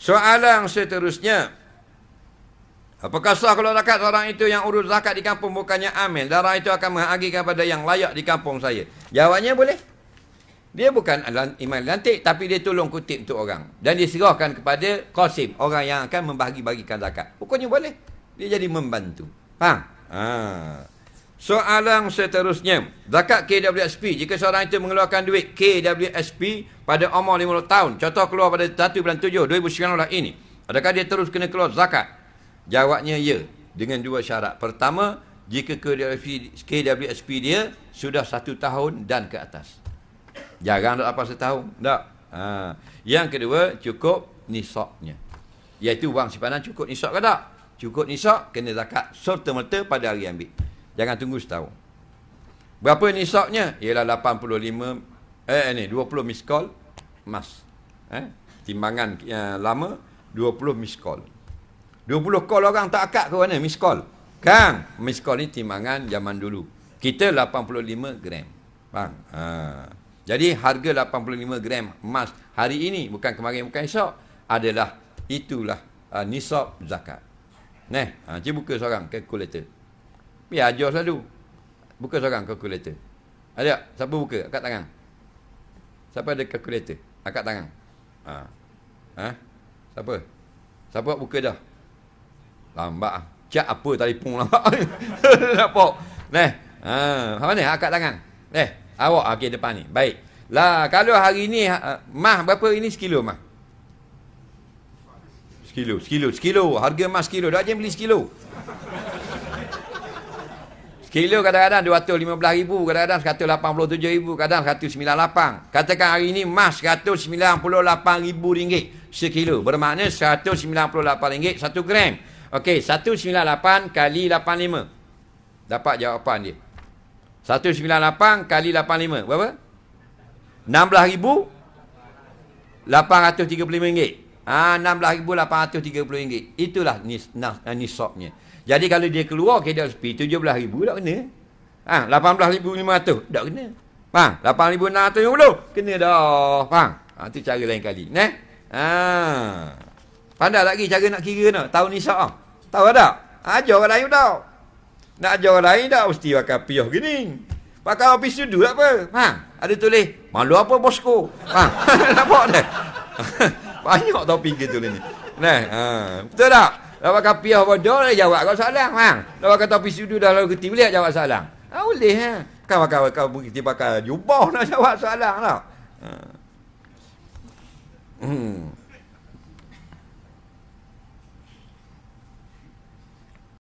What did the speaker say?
Soalan seterusnya. Apakah sah kalau zakat orang itu yang urus zakat di kampung bukannya amil? Darah itu akan menghagikan pada yang layak di kampung saya. Jawabnya boleh. Dia bukan imam lantik tapi dia tolong kutip untuk orang. Dan diserahkan kepada Qasim. Orang yang akan membagi-bagikan zakat. Pokoknya boleh. Dia jadi membantu. Faham? Ha. Soalan seterusnya. Zakat KWSP. Jika seorang itu mengeluarkan duit KWSP pada umur 50 tahun. Contoh keluar pada 1 bulan 7 2019 ini. Adakah dia terus kena keluar zakat? Jawabnya ya. Dengan dua syarat. Pertama, jika KWSP, KWSP dia sudah satu tahun dan ke atas. Jarang tak apa setahun. Tak. Ha. Yang kedua, cukup nisabnya. Iaitu wang simpanan cukup nisab ke tak? Cukup nisab, kena zakat serta-merta pada hari ambil. Jangan tunggu setahun. Berapa nisabnya? Ialah 85, eh ni, 20 miskol emas. Eh? Timbangan yang lama, 20 miskol. 20 kol orang tak akak ke mana miskol. Kang, miskol ni timbangan zaman dulu. Kita 85 gram. Bang. Ha. Jadi harga 85 gram emas hari ini bukan kemarin bukan esok adalah itulah uh, nisab zakat. Neh, ha, cuba buka seorang kalkulator. Biar ajar selalu. Buka seorang kalkulator. Ada? Siapa buka? Angkat tangan. Siapa ada kalkulator? Angkat tangan. Ha. Ha? Siapa? Siapa buka dah? Lambat ah. Cak apa telefon lambat. Nampak. Neh. Ha, mana angkat tangan? Neh, awak okey depan ni. Baik. Lah kalau hari ni uh, mah berapa ini sekilo mah? Sekilo, sekilo, sekilo. Harga mah sekilo. Dah je beli sekilo. Sekilo kadang-kadang 215 ribu, kadang-kadang 187 ribu, kadang 198. Katakan hari ini emas 198 ribu ringgit sekilo. Bermakna 198 ringgit satu gram. Okey, 198 kali 85. Dapat jawapan dia. 198 kali 85. Berapa? 16,835 ringgit. Ah, 16,830 ringgit. Itulah nis, nah, nisabnya. Jadi kalau dia keluar KWSP 17,000 tak kena. Ha, 18,500 tak kena. Faham? 8,650 kena dah. Faham? Ha, tu cara lain kali. Neh? Ha. Pandai lagi cara nak kira nak. Tahu nisab ah. Tahu tak? Ajar orang lain tahu. Nak ajar orang lain tak mesti pakai piah gini. Pakai api sudu tak apa. Ha? Ada tulis, malu apa bosku? Ha? Nampak tak? Banyak tau pinggir tu ni. Nah, ha. betul tak? Dah pakai piah bodoh dia jawab kau salah. Ha? Dah pakai topi sudu dah lalu keti boleh jawab salah. Ha, boleh ha. Kan pakai kau mesti pakai jubah nak jawab salah tak? Ha. Hmm.